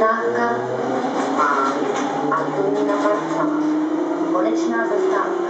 Příští zastávka má Antonína Marcela. Konečná zastávka.